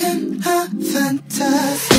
In a fantasy